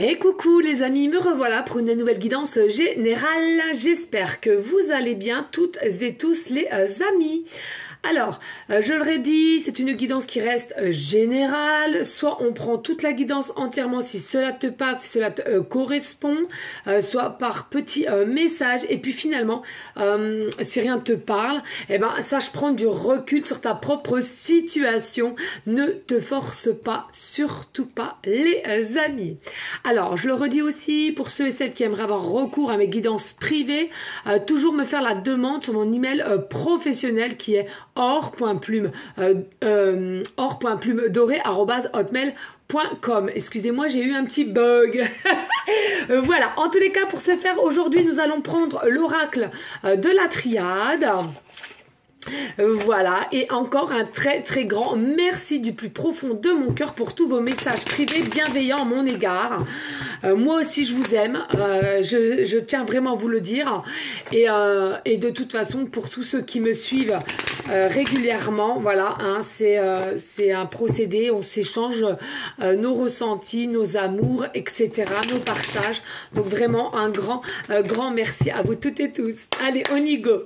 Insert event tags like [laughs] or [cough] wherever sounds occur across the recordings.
Et coucou les amis, me revoilà pour une nouvelle guidance générale. J'espère que vous allez bien toutes et tous les euh, amis. Alors, euh, je le redis, c'est une guidance qui reste euh, générale. Soit on prend toute la guidance entièrement si cela te parle, si cela te euh, correspond, soit par petits messages. Et puis finalement, si rien te parle, eh ben sache prendre du recul sur ta propre situation. Ne te force pas, surtout pas les amis. Alors, je le redis aussi pour ceux et celles qui aimeraient avoir recours à mes guidances privées, toujours me faire la demande sur mon email professionnel qui est or.plume euh, euh. Excusez-moi, j'ai eu un petit bug. [laughs] voilà, en tous les cas, pour ce faire, aujourd'hui, nous allons prendre l'oracle euh, de la triade. Voilà, et encore un très très grand merci du plus profond de mon cœur pour tous vos messages privés bienveillants à mon égard. Euh, moi aussi je vous aime, euh, je, tiens vraiment à vous le dire. Et, euh, et, de toute façon, pour tous ceux qui me suivent régulièrement, voilà, hein, c'est un procédé, on s'échange nos ressentis, nos amours, etc., nos partages. Donc vraiment un grand, grand merci à vous toutes et tous. Allez, on y go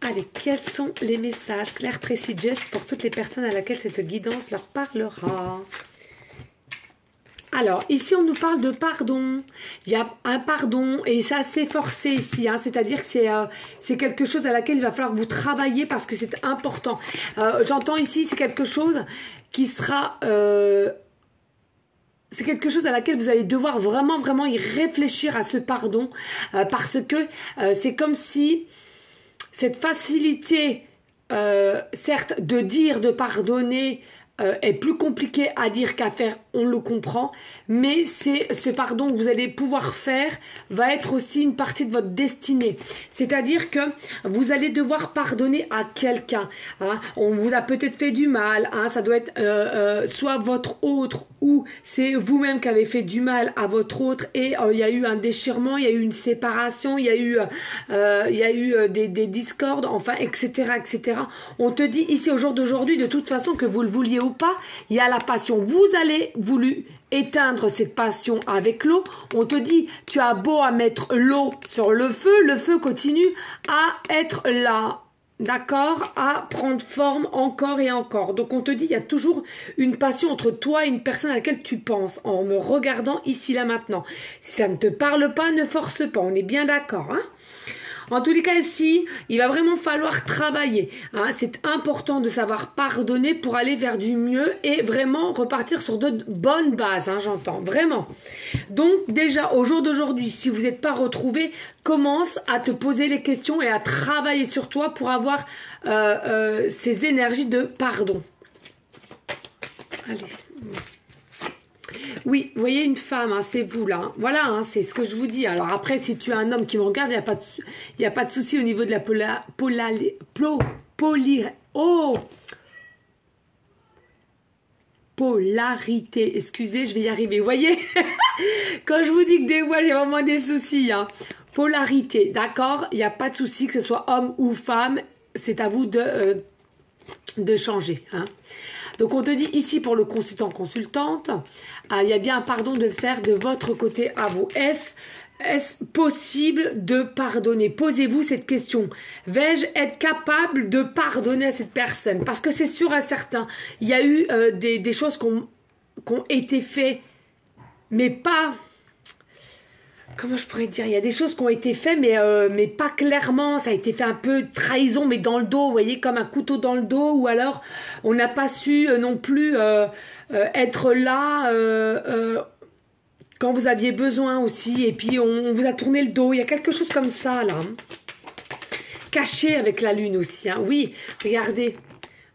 Allez, quels sont les messages clairs, précis, juste pour toutes les personnes à laquelle cette guidance leur parlera? Alors, ici, on nous parle de pardon. Il y a un pardon et c'est assez forcé ici. Hein. C'est-à-dire que euh, c'est quelque chose à laquelle il va falloir vous travailler parce que c'est important. Euh, j'entends ici, c'est quelque chose qui sera... Euh, c'est quelque chose à laquelle vous allez devoir vraiment, vraiment y réfléchir à ce pardon parce que c'est comme si cette facilité, certes, de dire, de pardonner, est plus compliquée à dire qu'à faire on le comprend, mais c'est ce pardon que vous allez pouvoir faire va être aussi une partie de votre destinée. C'est-à-dire que vous allez devoir pardonner à quelqu'un. Hein. On vous a peut-être fait du mal, hein. ça doit être euh, euh, soit votre autre ou c'est vous-même qui avez fait du mal à votre autre et euh, il y a eu un déchirement, il y a eu une séparation, il y a eu, il y a eu des, des discordes, enfin, etc., etc. On te dit ici au jour d'aujourd'hui, de toute façon, que vous le vouliez pas, il y a la passion. Vous allez voulu éteindre cette passion avec l'eau, on te dit tu as beau à mettre l'eau sur le feu, le feu continue à être là. D'accord À prendre forme encore et encore. Donc on te dit, il y a toujours une passion entre toi et une personne à laquelle tu penses, en me regardant ici, là, maintenant. Ça ne te parle pas, ne force pas. On est bien d'accord, hein? En tous les cas, ici, il va vraiment falloir travailler. Hein. C'est important de savoir pardonner pour aller vers du mieux et vraiment repartir sur de bonnes bases, hein, j'entends, vraiment. Donc déjà, au jour d'aujourd'hui, si vous n'êtes pas retrouvé, commence à te poser les questions et à travailler sur toi pour avoir euh, euh, ces énergies de pardon. Allez. Oui, vous voyez une femme, hein, c'est vous là. Voilà, hein, c'est ce que je vous dis. Alors après, si tu as un homme qui me regarde, il n'y a pas de, souci au niveau de la pola, oh polarité. Excusez, je vais y arriver. Vous voyez? [laughs] Quand je vous dis que des fois, j'ai vraiment des soucis. Hein. Polarité, d'accord? Il n'y a pas de souci que ce soit homme ou femme. C'est à vous de, euh, changer. Donc on te dit ici pour le consultant consultante, ah, il y a bien un pardon de faire de votre côté à vous. Est-ce est possible de pardonner? Posez-vous cette question. Vais-je être capable de pardonner à cette personne? Parce que c'est sûr et certain, il y a eu euh, des, des, choses qui ont été faites, mais pas comment je pourrais dire, il y a des choses qui ont été faites, mais, euh, mais pas clairement. Ça a été fait un peu trahison, mais dans le dos, vous voyez, comme un couteau dans le dos. Ou alors, on n'a pas su euh, non plus euh, être là quand vous aviez besoin aussi. Et puis, on, vous a tourné le dos. Il y a quelque chose comme ça, là. Caché avec la lune aussi. Hein. Oui, regardez.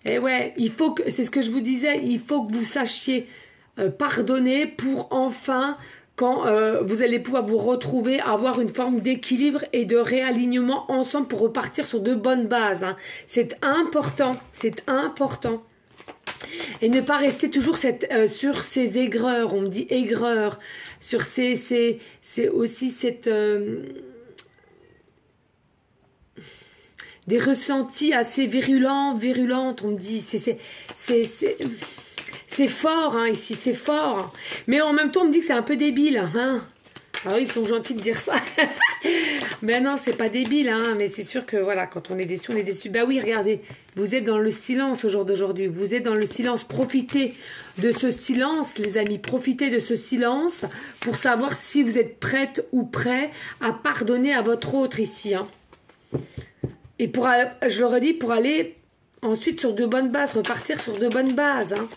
Et eh ouais, il faut que, c'est ce que je vous disais, il faut que vous sachiez pardonner pour enfin quand euh, vous allez pouvoir vous retrouver, avoir une forme d'équilibre et de réalignement ensemble pour repartir sur de bonnes bases. Hein. C'est important, c'est important. Et ne pas rester toujours cette, euh, sur ces aigreurs, on me dit aigreur, sur ces, c'est aussi cette... Euh, des ressentis assez virulents, virulentes, on me dit, c'est C'est fort, hein, ici, c'est fort. Mais en même temps, on me dit que c'est un peu débile, hein. Ah oui, ils sont gentils de dire ça. [laughs] mais non, c'est pas débile, hein. Mais c'est sûr que voilà, quand on est déçu, on est déçu. Bah oui, regardez, vous êtes dans le silence au jour d'aujourd'hui. Vous êtes dans le silence. Profitez de ce silence, les amis. Profitez de ce silence pour savoir si vous êtes prête ou prêt à pardonner à votre autre ici. Hein. Et pour, je le redis, pour aller ensuite sur de bonnes bases, repartir sur de bonnes bases. Hein.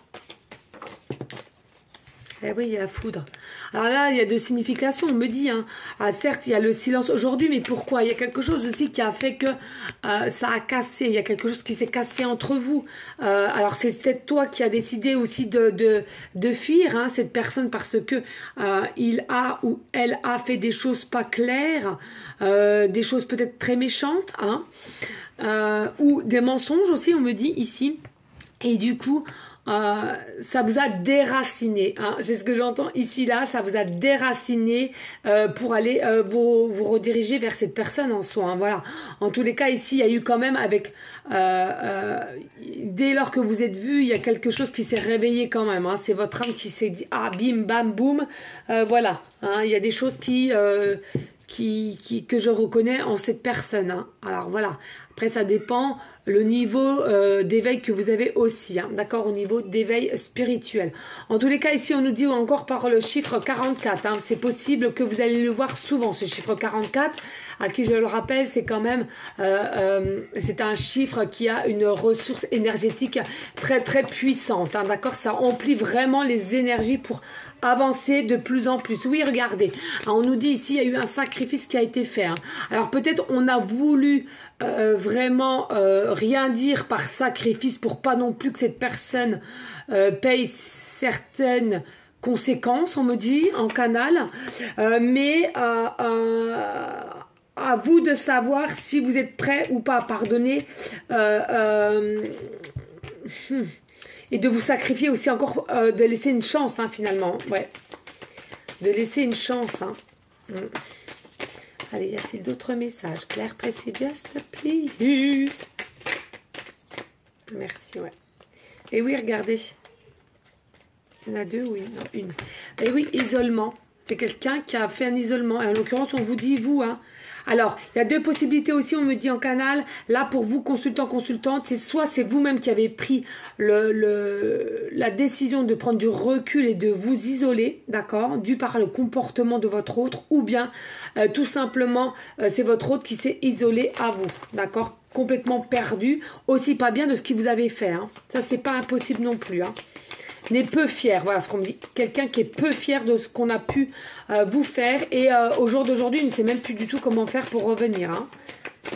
Eh oui, il y a la foudre. Alors là, il y a deux significations, on me dit. Hein. Ah, certes, il y a le silence aujourd'hui, mais pourquoi? Il y a quelque chose aussi qui a fait que euh, ça a cassé. Il y a quelque chose qui s'est cassé entre vous. Euh, alors c'est peut-être toi qui as décidé aussi de, de, de fuir hein, cette personne parce que euh, il a ou elle a fait des choses pas claires, des choses peut-être très méchantes, hein, ou des mensonges aussi, on me dit ici. Et du coup, euh, ça vous a déraciné. Hein. C'est ce que j'entends ici là, ça vous a déraciné euh, pour aller euh, vous, vous, rediriger vers cette personne en soi. Hein. Voilà. En tous les cas, ici, il y a eu quand même avec dès lors que vous êtes vu, il y a quelque chose qui s'est réveillé quand même. Hein. C'est votre âme qui s'est dit ah bim bam boum. voilà. Hein. Il y a des choses qui qui, qui, que je reconnais en cette personne. Hein. Alors voilà, après ça dépend le niveau euh, d'éveil que vous avez aussi, hein. d'accord, au niveau d'éveil spirituel. En tous les cas, ici on nous dit encore par le chiffre 44, hein. c'est possible que vous allez le voir souvent, ce chiffre 44, à qui je le rappelle, c'est quand même, euh, euh, c'est un chiffre qui a une ressource énergétique très très puissante, hein. d'accord, ça emplit vraiment les énergies pour avancer de plus en plus. Oui, regardez, hein, on nous dit ici, il y a eu un sacrifice qui a été fait. Hein. Alors peut-être on a voulu euh, vraiment euh, rien dire par sacrifice pour pas non plus que cette personne euh, paye certaines conséquences, on me dit, en canal. mais à vous de savoir si vous êtes prêt ou pas à pardonner. Et de vous sacrifier aussi encore, de laisser une chance hein, finalement. Ouais. De laisser une chance. Hein. Allez, y a-t-il d'autres messages? Claire, précis, just please. Merci, ouais. Et oui, regardez. Il y en a deux, oui, non, une. Et oui, isolement. C'est quelqu'un qui a fait un isolement. Et en l'occurrence, on vous dit, vous, hein, alors, il y a deux possibilités aussi, on me dit en canal, là pour vous, consultant, consultante, c'est soit c'est vous-même qui avez pris le, la décision de prendre du recul et de vous isoler, d'accord, dû par le comportement de votre autre, ou bien euh, tout simplement euh, c'est votre autre qui s'est isolé à vous, d'accord complètement perdu, aussi pas bien de ce qu'il vous avait fait. Hein. Ça, c'est pas impossible non plus. Hein n'est peu fier. Voilà ce qu'on me dit. Quelqu'un qui est peu fier de ce qu'on a pu euh, vous faire. Et euh, au jour d'aujourd'hui, il ne sait même plus du tout comment faire pour revenir. Hein.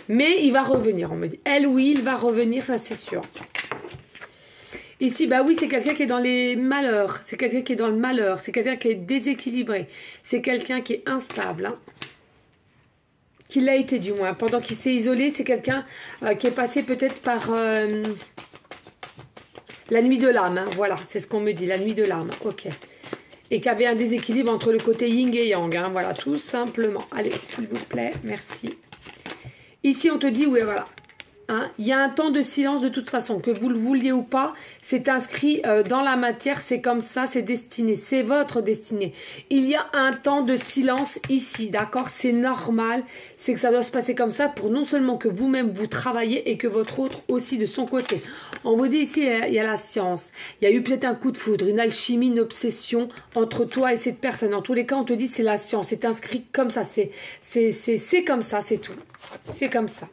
Mais il va revenir, on me dit. Elle, oui, il va revenir, ça c'est sûr. Ici, bah oui, c'est quelqu'un qui est dans les malheurs. C'est quelqu'un qui est dans le malheur. C'est quelqu'un qui est déséquilibré. C'est quelqu'un qui est instable. Hein. Qui l'a été du moins. Pendant qu'il s'est isolé, c'est quelqu'un euh, qui est passé peut-être par... La nuit de l'âme, hein, voilà, c'est ce qu'on me dit, la nuit de l'âme, ok. Et qu'il y avait un déséquilibre entre le côté yin et yang, hein, voilà, tout simplement. Allez, s'il vous plaît, merci. Ici, on te dit, oui, voilà, Hein. il y a un temps de silence de toute façon, que vous le vouliez ou pas, c'est inscrit euh, dans la matière, c'est comme ça, c'est destiné, c'est votre destinée. Il y a un temps de silence ici, d'accord? C'est normal, c'est que ça doit se passer comme ça pour non seulement que vous-même vous travaillez et que votre autre aussi de son côté. On vous dit ici, il y a la science, il y a eu peut-être un coup de foudre, une alchimie, une obsession entre toi et cette personne. En tous les cas, on te dit c'est la science, c'est inscrit comme ça, c'est comme ça, c'est tout. C'est comme ça.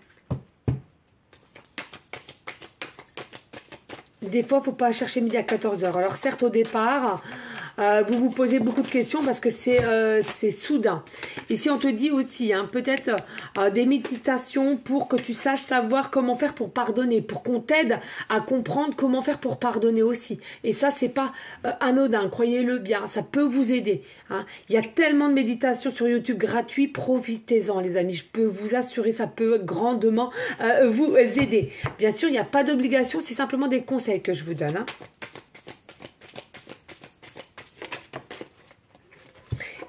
Des fois, il faut pas chercher midi à 14h. Alors certes, au départ, euh, vous vous posez beaucoup de questions parce que c'est euh, soudain. Ici, on te dit aussi, hein, peut-être euh, des méditations pour que tu saches savoir comment faire pour pardonner, pour qu'on t'aide à comprendre comment faire pour pardonner aussi. Et ça, c'est pas anodin, croyez-le bien, ça peut vous aider. Hein. Il y a tellement de méditations sur YouTube gratuits, profitez-en les amis. Je peux vous assurer, ça peut grandement vous aider. Bien sûr, il n'y a pas d'obligation, c'est simplement des conseils que je vous donne. Hein.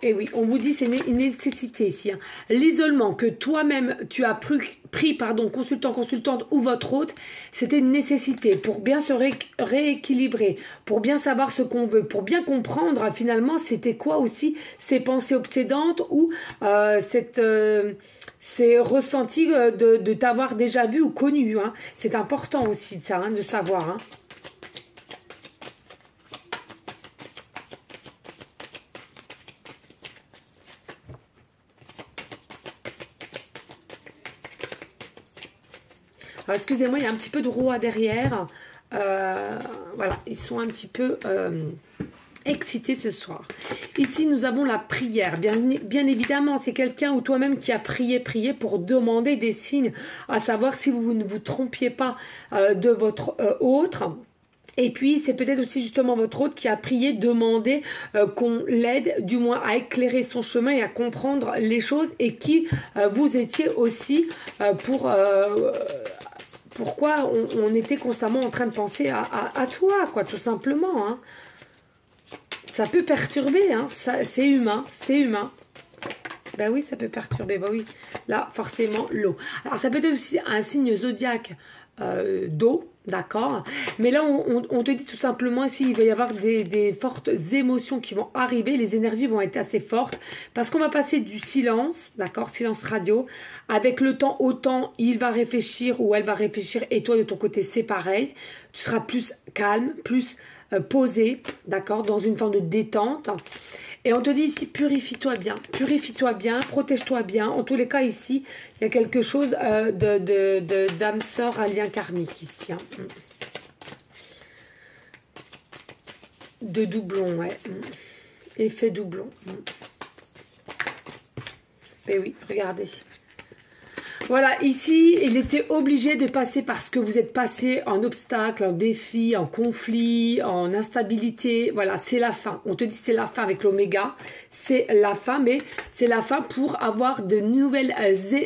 Et oui, on vous dit c'est une nécessité ici. Hein. L'isolement que toi-même tu as pris, pardon, consultant, consultante ou votre hôte, c'était une nécessité pour bien se rééquilibrer, pour bien savoir ce qu'on veut, pour bien comprendre finalement c'était quoi aussi ces pensées obsédantes ou euh, euh, ces ressentis euh, de, t'avoir déjà vu ou connu. Hein. C'est important aussi ça, hein, de savoir. Excusez-moi, il y a un petit peu de roi derrière. Euh, voilà, ils sont un petit peu euh, excités ce soir. Ici, nous avons la prière. Bien, bien évidemment, c'est quelqu'un ou toi-même qui a prié, prié pour demander des signes, à savoir si vous ne vous trompiez pas euh, de votre autre. Et puis, c'est peut-être aussi justement votre autre qui a prié, demandé qu'on l'aide, du moins à éclairer son chemin et à comprendre les choses, et qui vous étiez aussi pour pourquoi on, était constamment en train de penser à, toi, quoi, tout simplement. Hein. Ça peut perturber, hein. c'est humain, c'est humain. Ben oui, ça peut perturber, ben oui. Là, forcément, l'eau. Alors, ça peut être aussi un signe zodiaque euh, d'eau, d'accord. Mais là, on, te dit tout simplement s'il va y avoir des, fortes émotions qui vont arriver, les énergies vont être assez fortes, parce qu'on va passer du silence, d'accord, silence radio, avec le temps, autant il va réfléchir ou elle va réfléchir, et toi de ton côté, c'est pareil, tu seras plus calme, plus euh, posé, d'accord, dans une forme de détente. Et on te dit ici, purifie-toi bien, purifie-toi bien, protège-toi bien. En tous les cas, ici, il y a quelque chose euh, de d'âme sœur à lien karmique ici. Hein. De doublon, ouais. Effet doublon. Mais oui, regardez. Voilà, ici, il était obligé de passer parce que vous êtes passé en obstacle, en défi, en conflit, en instabilité. Voilà, c'est la fin. On te dit c'est la fin avec l'oméga. C'est la fin, mais c'est la fin pour avoir de nouvelles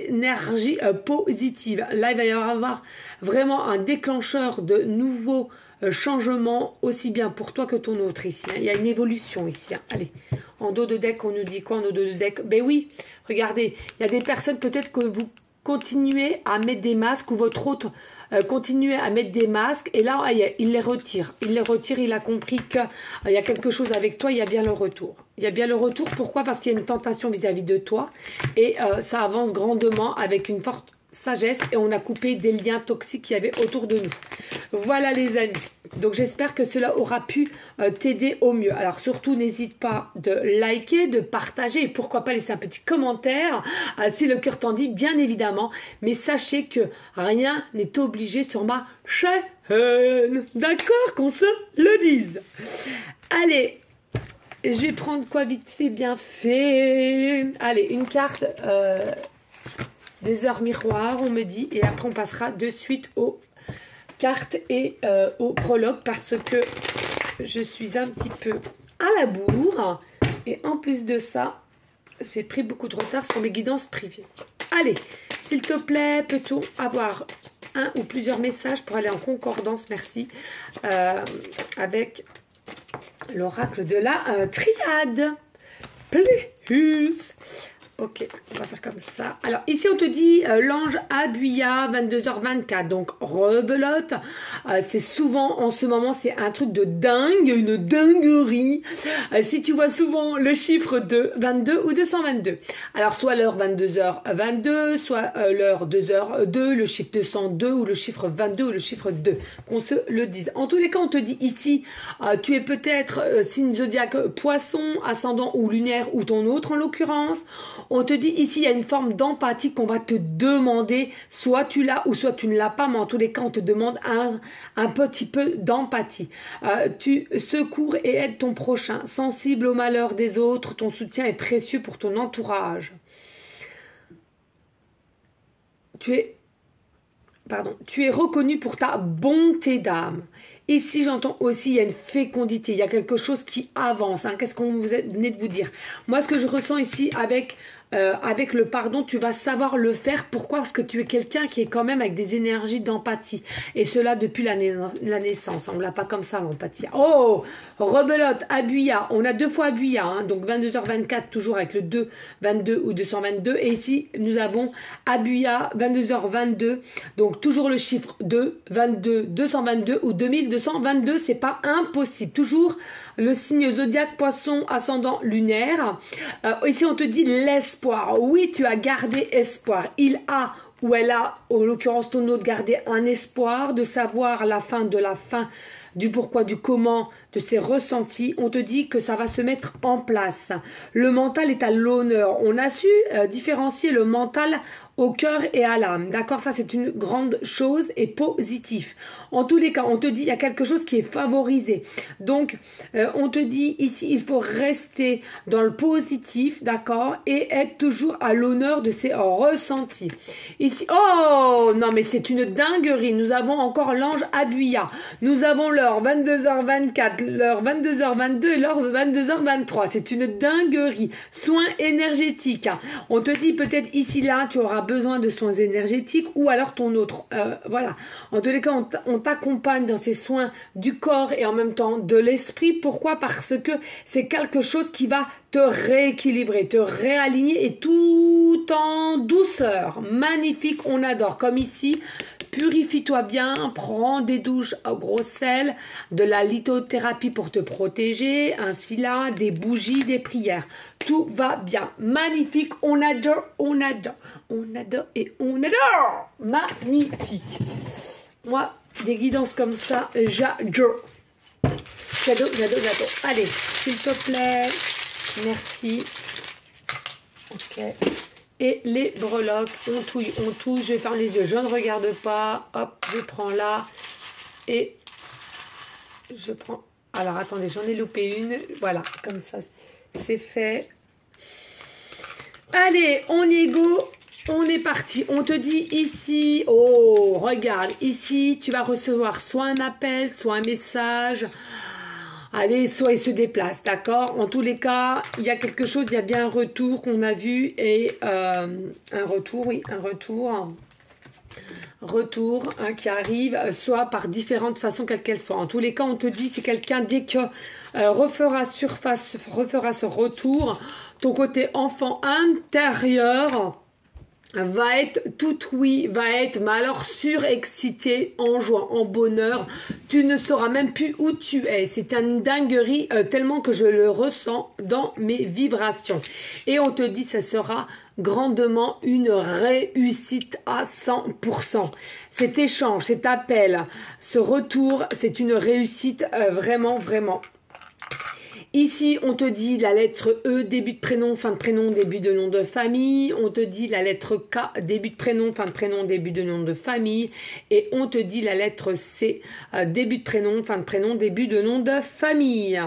énergies euh, positives. Là, il va y avoir vraiment un déclencheur de nouveaux euh, changements, aussi bien pour toi que ton autre ici. Hein. Il y a une évolution ici. Hein. Allez, en dos de deck, on nous dit quoi en dos de deck? Ben oui, regardez, il y a des personnes peut-être que vous continuez à mettre des masques ou votre hôte euh, continuez à mettre des masques et là il les retire. Il les retire, il a compris qu'il euh, y a quelque chose avec toi, il y a bien le retour. Il y a bien le retour, pourquoi? Parce qu'il y a une tentation vis-à-vis de toi et euh, ça avance grandement avec une forte sagesse et on a coupé des liens toxiques qu'il y avait autour de nous. Voilà les amis. Donc j'espère que cela aura pu euh, t'aider au mieux. Alors surtout n'hésite pas de liker, de partager et pourquoi pas laisser un petit commentaire euh, si le cœur t'en dit bien évidemment. Mais sachez que rien n'est obligé sur ma chaîne. D'accord? Qu'on se le dise. Allez, je vais prendre quoi vite fait, bien fait. Allez, une carte euh, des heures miroirs, on me dit. Et après, on passera de suite aux cartes et euh, au prologue parce que je suis un petit peu à la bourre. Et en plus de ça, j'ai pris beaucoup de retard sur mes guidances privées. Allez, s'il te plaît, peut-on avoir un ou plusieurs messages pour aller en concordance, merci, euh, avec l'oracle de la euh, triade? Plus. Ok, on va faire comme ça. Alors ici on te dit euh, l'ange Abuya 22h24, donc rebelote. Euh, c'est souvent en ce moment c'est un truc de dingue, une dinguerie. Euh, si tu vois souvent le chiffre de 22 ou 222. Alors soit l'heure 22h22, soit l'heure 2h2, le chiffre 202 ou le chiffre 22 ou le chiffre 2. Qu'on se le dise. En tous les cas on te dit ici, tu es peut-être signe zodiaque poisson, ascendant ou lunaire ou ton autre en l'occurrence. On te dit ici, il y a une forme d'empathie qu'on va te demander. Soit tu l'as ou soit tu ne l'as pas, mais en tous les cas, on te demande un, petit peu d'empathie. Euh, tu secours et aides ton prochain, sensible au malheur des autres. Ton soutien est précieux pour ton entourage. Tu es Pardon, tu es reconnu pour ta bonté d'âme. Ici, j'entends aussi, il y a une fécondité, il y a quelque chose qui avance. Hein. Qu'est-ce qu'on vous de vous dire? Moi, ce que je ressens ici avec euh, avec le pardon, tu vas savoir le faire. Pourquoi? Parce que tu es quelqu'un qui est quand même avec des énergies d'empathie. Et cela depuis la, naissance. On l'a pas comme ça, l'empathie. Oh Rebelote, Abuya. On a deux fois Abuya. Hein, donc 22h24, toujours avec le 2, 22 ou 222. Et ici, nous avons Abuya, 22h22. Donc toujours le chiffre 2, 22, 222 ou 2222. C'est pas impossible. Toujours le signe zodiaque poisson ascendant lunaire. Euh, ici, on te dit l'espoir. Oui, tu as gardé espoir. Il a ou elle a, en l'occurrence ton autre, gardé un espoir de savoir la fin de la fin du pourquoi, du comment, de ses ressentis, on te dit que ça va se mettre en place. Le mental est à l'honneur. On a su euh, différencier le mental au cœur et à l'âme. D'accord Ça, c'est une grande chose et positif. En tous les cas, on te dit, il y a quelque chose qui est favorisé. Donc, euh, on te dit ici, il faut rester dans le positif, d'accord Et être toujours à l'honneur de ses ressentis. Ici, oh Non, mais c'est une dinguerie. Nous avons encore l'ange Aduya. Nous avons l'heure 22h24 l'heure 22h22 et l'heure 22h23. C'est une dinguerie. Soins énergétiques. On te dit peut-être ici là, tu auras besoin de soins énergétiques ou alors ton autre. Euh, voilà. En tous les cas, on t'accompagne dans ces soins du corps et en même temps de l'esprit. Pourquoi? Parce que c'est quelque chose qui va te rééquilibrer, te réaligner et tout en douceur. Magnifique, on adore. Comme ici, purifie-toi bien, prends des douches au gros sel, de la lithothérapie pour te protéger, ainsi là, des bougies, des prières. Tout va bien. Magnifique, on adore, on adore, on adore et on adore. Magnifique. Moi, des guidances comme ça, j'adore. J'adore, j'adore, j'adore. Allez, s'il te plaît. Merci. Ok et les breloques. On touille, on touille, je ferme les yeux, je ne regarde pas. Hop, je prends là et je prends. Alors attendez, j'en ai loupé une. Voilà, comme ça, c'est fait. Allez, on y go. On est parti. On te dit ici, oh, regarde, ici, tu vas recevoir soit un appel, soit un message allez, soit il se déplace, d'accord? En tous les cas, il y a quelque chose, il y a bien un retour qu'on a vu et euh, un retour, oui, un retour, retour hein, qui arrive, soit par différentes façons, quelles qu'elles soient. En tous les cas, on te dit, si quelqu'un, dès que euh, refera surface, refera ce retour, ton côté enfant intérieur, va être tout oui, va être, mais alors surexcité, en joie, en bonheur. Tu ne sauras même plus où tu es. C'est une dinguerie euh, tellement que je le ressens dans mes vibrations. Et on te dit, ça sera grandement une réussite à 100%. Cet échange, cet appel, ce retour, c'est une réussite euh, vraiment, vraiment Ici, on te dit la lettre E, début de prénom, fin de prénom, début de nom de famille. On te dit la lettre K, début de prénom, fin de prénom, début de nom de famille. Et on te dit la lettre C, euh, début de prénom, fin de prénom, début de nom de famille.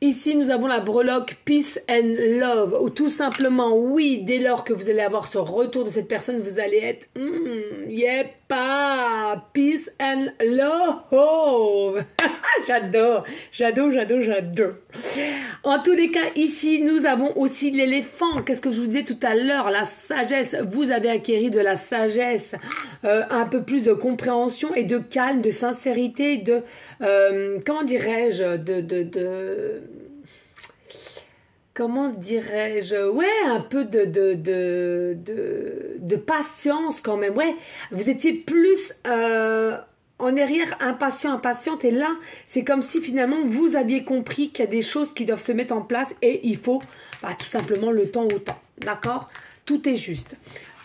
Ici, nous avons la breloque Peace and Love, ou tout simplement, oui, dès lors que vous allez avoir ce retour de cette personne, vous allez être, mm, yeah, pas, Peace and Love. [laughs] j'adore, j'adore, j'adore, j'adore. En tous les cas, ici, nous avons aussi l'éléphant. Qu'est-ce que je vous disais tout à l'heure? La sagesse. Vous avez acquéri de la sagesse, euh, un peu plus de compréhension et de calme, de sincérité, de, euh, comment dirais-je, de comment dirais-je, ouais, un peu de, patience quand même, ouais. Vous étiez plus euh, en arrière, impatient, impatiente, et là, c'est comme si finalement vous aviez compris qu'il y a des choses qui doivent se mettre en place et il faut bah, tout simplement le temps au temps, d'accord? Tout est juste.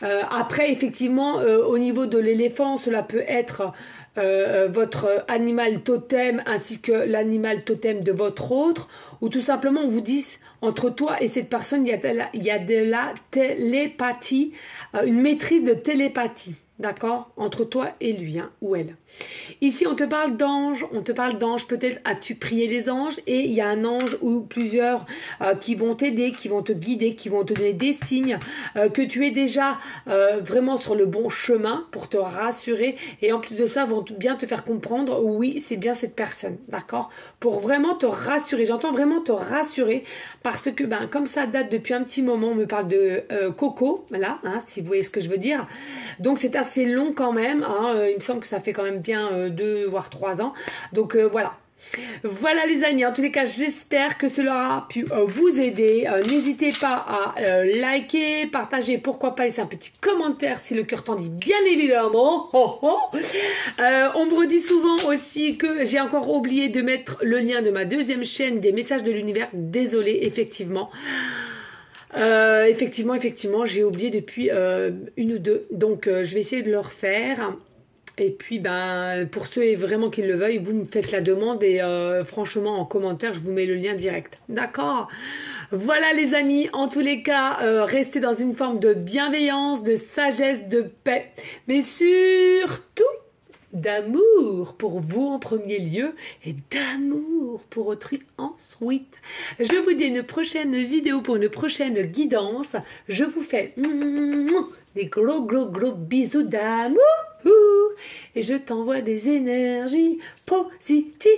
Euh, après, effectivement, euh, au niveau de l'éléphant, cela peut être votre animal totem ainsi que l'animal totem de votre autre, ou tout simplement on vous dit entre toi et cette personne, il y a de la, il y a de la télépathie, euh, une maîtrise de télépathie. d'accord Entre toi et lui, hein, ou elle. Ici, on te parle d'ange, on te parle d'ange, peut-être as-tu prié les anges et il y a un ange ou plusieurs euh, qui vont t'aider, qui vont te guider, qui vont te donner des signes, euh, que tu es déjà euh, vraiment sur le bon chemin pour te rassurer et en plus de ça, vont bien te faire comprendre, oui, c'est bien cette personne, d'accord? Pour vraiment te rassurer, j'entends vraiment te rassurer parce que, ben, comme ça date depuis un petit moment, on me parle de Coco, là, hein, si vous voyez ce que je veux dire. Donc c'est assez long quand même, hein, il me semble que ça fait quand même bien euh, deux voire trois ans. Donc euh, voilà. Voilà les amis, en tous les cas j'espère que cela a pu euh, vous aider. N'hésitez pas à liker, partager, pourquoi pas laisser un petit commentaire si le cœur t'en dit bien évidemment. [laughs] Oh, oh. on me redit souvent aussi que j'ai encore oublié de mettre le lien de ma deuxième chaîne des messages de l'univers. Désolé effectivement. effectivement, effectivement, j'ai oublié depuis une ou deux. Donc, je vais essayer de le refaire. Et puis, ben, pour ceux vraiment qui le veuillent, vous me faites la demande et euh, franchement, en commentaire, je vous mets le lien direct. D'accord? Voilà les amis, en tous les cas, euh, restez dans une forme de bienveillance, de sagesse, de paix, mais surtout d'amour pour vous en premier lieu et d'amour pour autrui ensuite. Je vous dis une prochaine vidéo pour une prochaine guidance. Je vous fais des gros gros gros bisous d'amour et je t'envoie des énergies positives.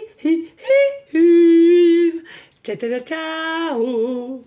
Ciao ciao ciao